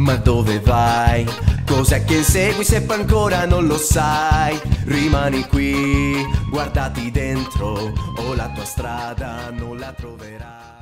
Ma dove vai? Cos'è che insegui se poi ancora non lo sai? Rimani qui, guardati dentro, o la tua strada non la troverai.